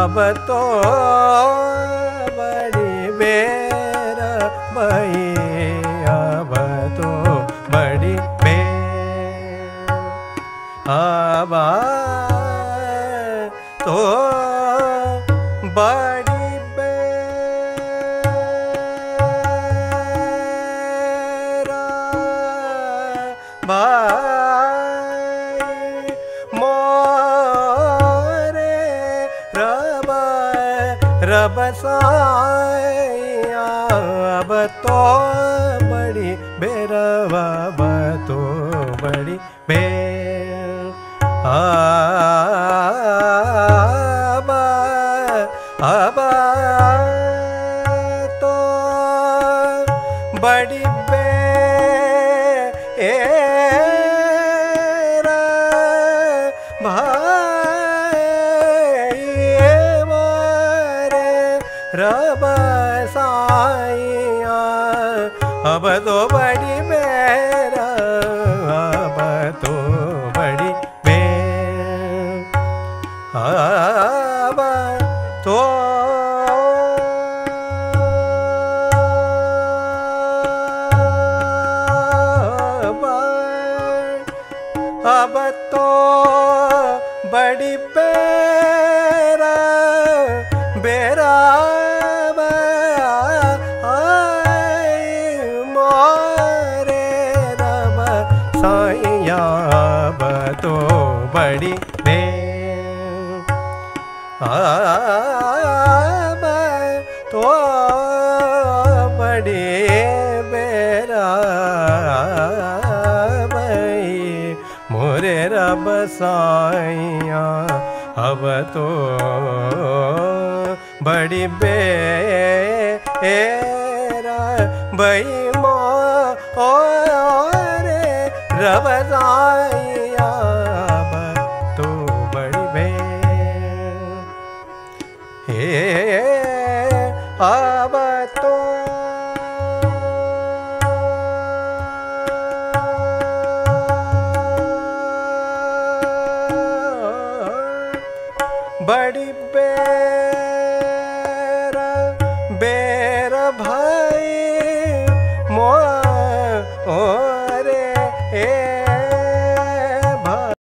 अब तो बड़ी बेर भई अब तो बड़ी बेर अब तो बड़ी बेरा भाई रबसाया अब याो बि भेरव तो बड़ी बे अब अब तो बड़ी बे ए रब साइया अब तो बड़ी बेरा अब तो बड़ी बेर अब तो अब तो बड़ी बेरा तो बड़ी बेर अब तो बड़ी बेरा भई मोरे रब साइया अब तो बड़ी बे बेरा भई मोरे रब साइया हे अवतो बिरा बेर बेर भा